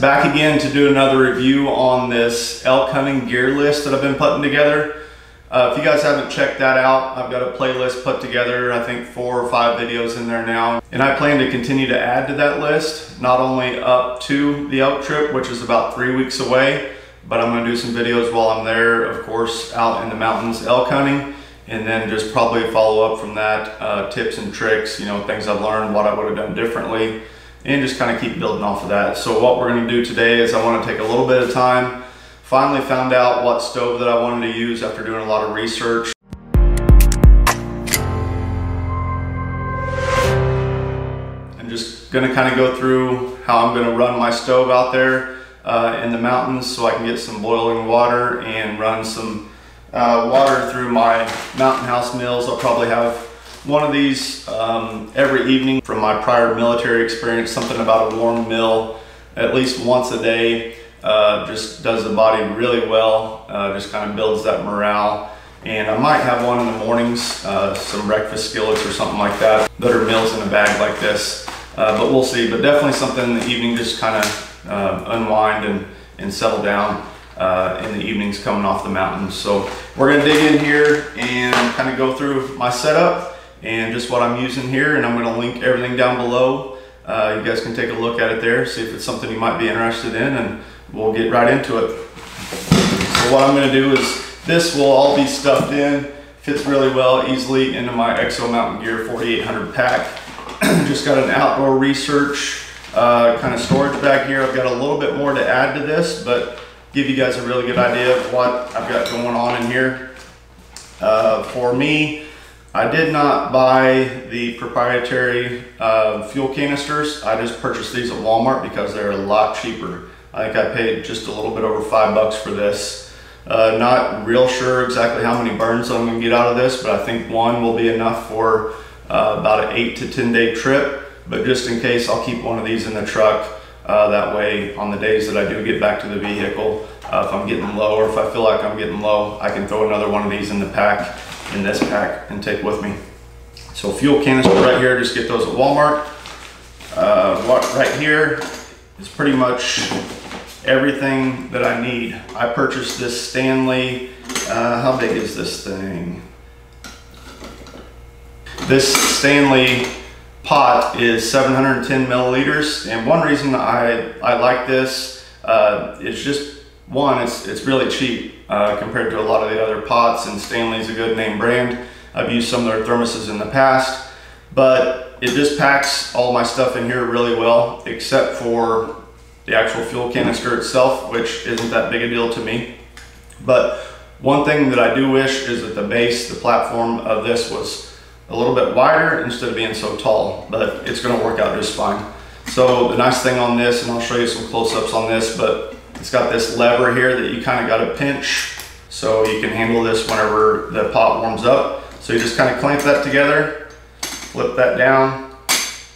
Back again to do another review on this elk hunting gear list that I've been putting together. Uh, if you guys haven't checked that out, I've got a playlist put together, I think four or five videos in there now. And I plan to continue to add to that list, not only up to the elk trip, which is about three weeks away, but I'm gonna do some videos while I'm there, of course, out in the mountains elk hunting. And then just probably follow up from that, uh, tips and tricks, you know, things I've learned, what I would have done differently, and just kind of keep building off of that. So what we're gonna do today is I wanna take a little bit of time Finally found out what stove that I wanted to use after doing a lot of research. I'm just gonna kind of go through how I'm gonna run my stove out there uh, in the mountains so I can get some boiling water and run some uh, water through my mountain house mills. I'll probably have one of these um, every evening from my prior military experience, something about a warm meal at least once a day uh, just does the body really well, uh, just kind of builds that morale. And I might have one in the mornings, uh, some breakfast skillets or something like that, that are meals in a bag like this. Uh, but we'll see, but definitely something in the evening, just kind of uh, unwind and, and settle down uh, in the evenings coming off the mountains. So we're gonna dig in here and kind of go through my setup and just what I'm using here. And I'm gonna link everything down below. you guys can take a look at it there, see if it's something you might be interested in. and we'll get right into it. So what I'm gonna do is, this will all be stuffed in, fits really well easily into my Exo Mountain Gear 4800 pack. Just got an outdoor research uh, kind of storage bag here. I've got a little bit more to add to this, but give you guys a really good idea of what I've got going on in here. Uh, for me, I did not buy the proprietary uh, fuel canisters. I just purchased these at Walmart because they're a lot cheaper. I think I paid just a little bit over five bucks for this. Uh, not real sure exactly how many burns I'm gonna get out of this, but I think one will be enough for uh, about an eight to 10 day trip. But just in case, I'll keep one of these in the truck. Uh, that way, on the days that I do get back to the vehicle, uh, if I'm getting low or if I feel like I'm getting low, I can throw another one of these in the pack, in this pack, and take with me. So fuel canister right here, just get those at Walmart. Uh, right here is pretty much everything that I need. I purchased this Stanley, uh, how big is this thing? This Stanley pot is 710 milliliters and one reason I, I like this uh, is just one, it's, it's really cheap uh, compared to a lot of the other pots and Stanley's a good name brand. I've used some of their thermoses in the past, but it just packs all my stuff in here really well, except for the actual fuel canister itself, which isn't that big a deal to me. But one thing that I do wish is that the base, the platform of this was a little bit wider instead of being so tall, but it's gonna work out just fine. So the nice thing on this, and I'll show you some close-ups on this, but it's got this lever here that you kind of got to pinch so you can handle this whenever the pot warms up. So you just kind of clamp that together, flip that down,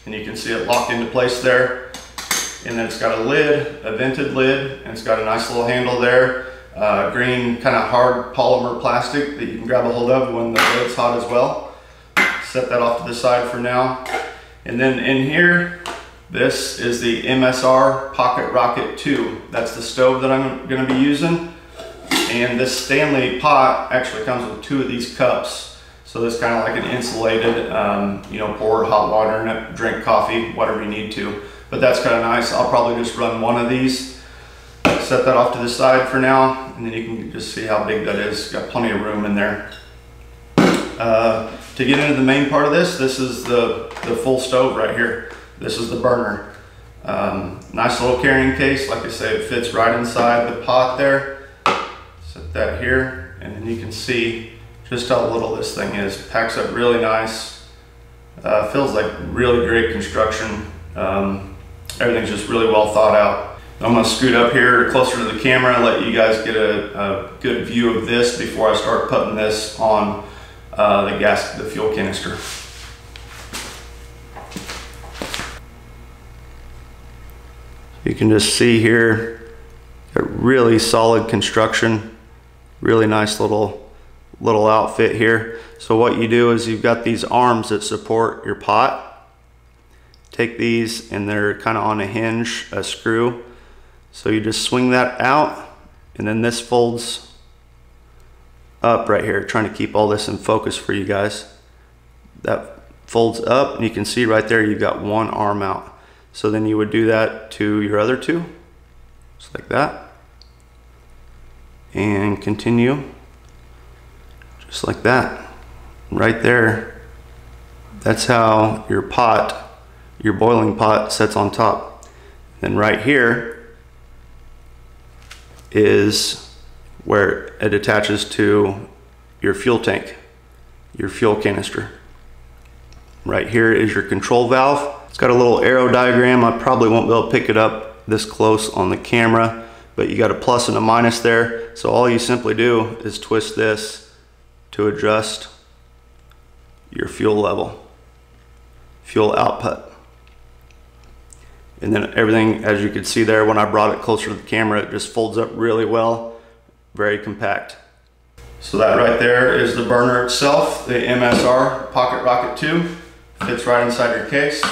and you can see it locked into place there and then it's got a lid, a vented lid, and it's got a nice little handle there. Uh, green kind of hard polymer plastic that you can grab a hold of when the lid's hot as well. Set that off to the side for now. And then in here, this is the MSR Pocket Rocket 2. That's the stove that I'm gonna be using. And this Stanley pot actually comes with two of these cups. So this kind of like an insulated, um, you know, pour hot water in it, drink coffee, whatever you need to but that's kind of nice. I'll probably just run one of these, set that off to the side for now, and then you can just see how big that is. Got plenty of room in there. Uh, to get into the main part of this, this is the, the full stove right here. This is the burner. Um, nice little carrying case. Like I say, it fits right inside the pot there. Set that here, and then you can see just how little this thing is. Packs up really nice. Uh, feels like really great construction. Um, everything's just really well thought out. I'm gonna scoot up here closer to the camera and let you guys get a, a good view of this before I start putting this on uh, the gas, the fuel canister. You can just see here, a really solid construction, really nice little, little outfit here. So what you do is you've got these arms that support your pot take these and they're kind of on a hinge, a screw. So you just swing that out and then this folds up right here, trying to keep all this in focus for you guys. That folds up and you can see right there you've got one arm out. So then you would do that to your other two, just like that. And continue, just like that. Right there, that's how your pot, your boiling pot sets on top. Then right here is where it attaches to your fuel tank, your fuel canister. Right here is your control valve. Got a little arrow diagram. I probably won't be able to pick it up this close on the camera, but you got a plus and a minus there. So all you simply do is twist this to adjust your fuel level, fuel output. And then everything, as you can see there, when I brought it closer to the camera, it just folds up really well, very compact. So that right there is the burner itself, the MSR Pocket Rocket 2. Fits right inside your case.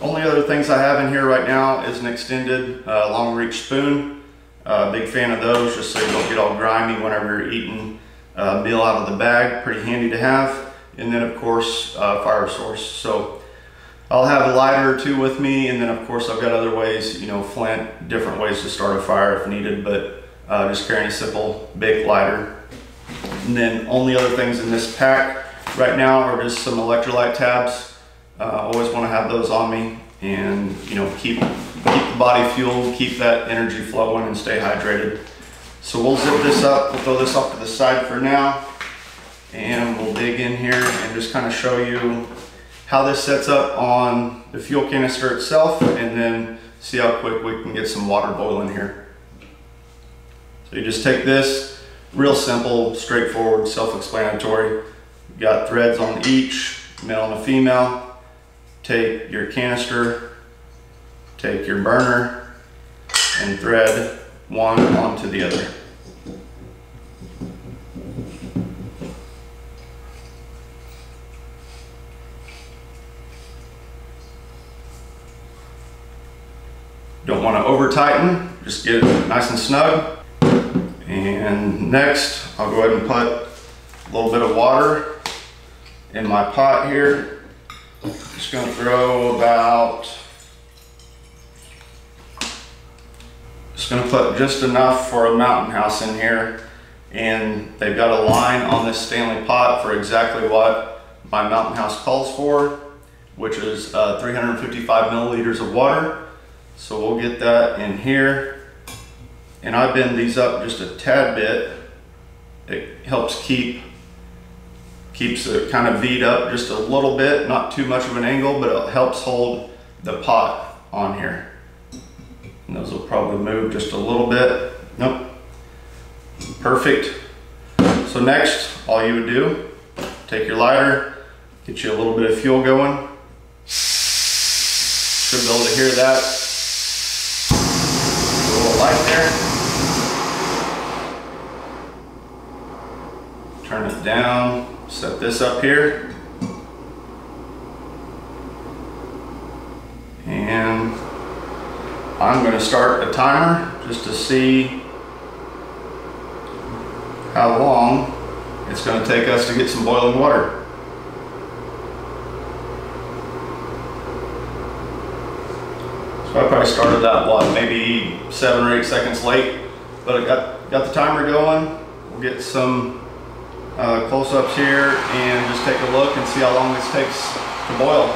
Only other things I have in here right now is an extended uh, long reach spoon. Uh, big fan of those just so you don't get all grimy whenever you're eating a meal out of the bag. Pretty handy to have. And then of course, uh, fire source. So I'll have a lighter or two with me. And then of course I've got other ways, you know, flint, different ways to start a fire if needed, but uh, just carrying a simple big lighter. And then only other things in this pack right now are just some electrolyte tabs. Uh, always want to have those on me and you know keep keep the body fueled, keep that energy flowing and stay hydrated. So we'll zip this up, we'll throw this off to the side for now and we'll dig in here and just kind of show you how this sets up on the fuel canister itself and then see how quick we can get some water boiling here. So you just take this, real simple, straightforward, self-explanatory. Got threads on each, male and a female. Take your canister, take your burner, and thread one onto the other. Don't want to over tighten, just get it nice and snug. And next, I'll go ahead and put a little bit of water in my pot here. Just gonna throw about, just gonna put just enough for a mountain house in here. And they've got a line on this Stanley pot for exactly what my mountain house calls for, which is uh, 355 milliliters of water. So we'll get that in here. And I bend these up just a tad bit. It helps keep, keeps it kind of V'd up just a little bit, not too much of an angle, but it helps hold the pot on here. And those will probably move just a little bit. Nope. Perfect. So next, all you would do, take your lighter, get you a little bit of fuel going. Should be able to hear that A little light there. Turn it down, set this up here. And I'm gonna start a timer just to see how long it's gonna take us to get some boiling water. So I probably started that, what, maybe seven or eight seconds late, but I got, got the timer going. We'll get some uh, close-ups here and just take a look and see how long this takes to boil.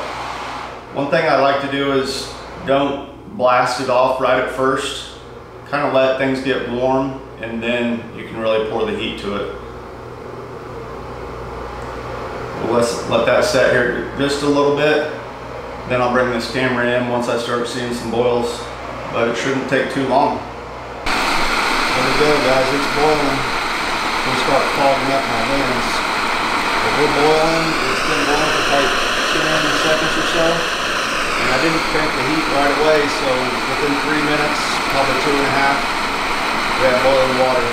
One thing I like to do is don't blast it off right at first. Kind of let things get warm and then you can really pour the heat to it. let's let that set here just a little bit then I'll bring this camera in once I start seeing some boils, but it shouldn't take too long. There we go guys, it's boiling. Gonna start fogging up my hands. But we're boiling, it's been boiling for like 10 seconds or so. And I didn't crank the heat right away, so within three minutes, probably two and a half, we have boiling water.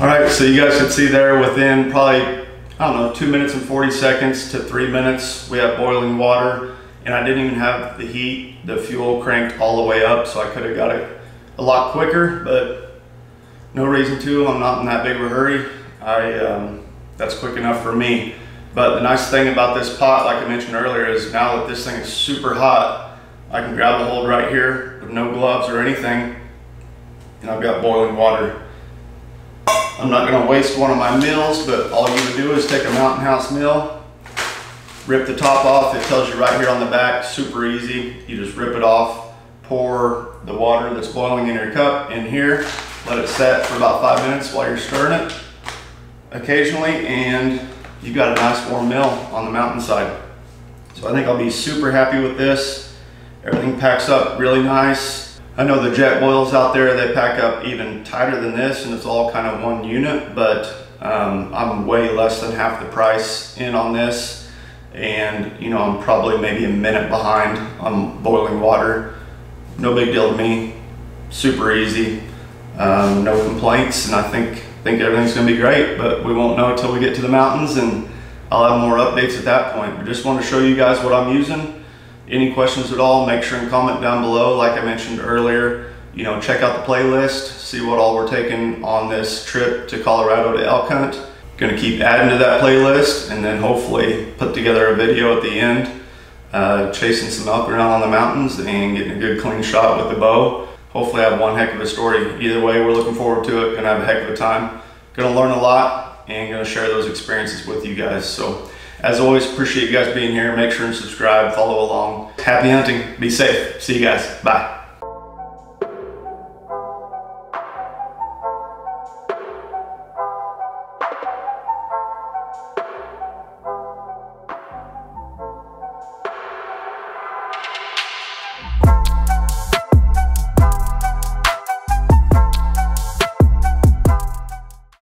All right, so you guys can see there within probably, I don't know, two minutes and 40 seconds to three minutes, we have boiling water. And I didn't even have the heat, the fuel cranked all the way up, so I could have got it a lot quicker, but no reason to. I'm not in that big of a hurry. I um, That's quick enough for me. But the nice thing about this pot, like I mentioned earlier, is now that this thing is super hot, I can grab a hold right here with no gloves or anything, and I've got boiling water. I'm not gonna waste one of my mills, but all you would do is take a Mountain House mill, rip the top off. It tells you right here on the back, super easy. You just rip it off, pour the water that's boiling in your cup in here, let it set for about five minutes while you're stirring it occasionally, and you've got a nice warm meal on the mountainside. So I think I'll be super happy with this. Everything packs up really nice. I know the Jetboils out there, they pack up even tighter than this and it's all kind of one unit, but um, I'm way less than half the price in on this. And you know, I'm probably maybe a minute behind on boiling water. No big deal to me, super easy, um, no complaints. And I think, think everything's gonna be great, but we won't know until we get to the mountains and I'll have more updates at that point. But just want to show you guys what I'm using. Any questions at all, make sure and comment down below. Like I mentioned earlier, you know, check out the playlist, see what all we're taking on this trip to Colorado to elk hunt. Gonna keep adding to that playlist and then hopefully put together a video at the end, uh, chasing some elk around on the mountains and getting a good clean shot with the bow. Hopefully I have one heck of a story. Either way, we're looking forward to it. Gonna have a heck of a time. Gonna learn a lot and gonna share those experiences with you guys. So as always, appreciate you guys being here. Make sure and subscribe, follow along. Happy hunting. Be safe. See you guys. Bye.